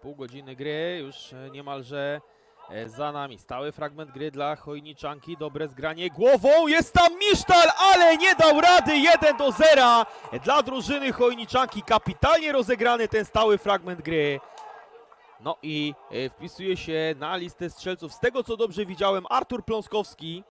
Pół godziny gry już e, niemalże e, za nami. Stały fragment gry dla Chojniczanki. Dobre zgranie głową. Jest tam Misztal, ale nie dał rady. 1 do 0 dla drużyny Chojniczanki. Kapitalnie rozegrany ten stały fragment gry. No i e, wpisuje się na listę strzelców. Z tego co dobrze widziałem, Artur Pląskowski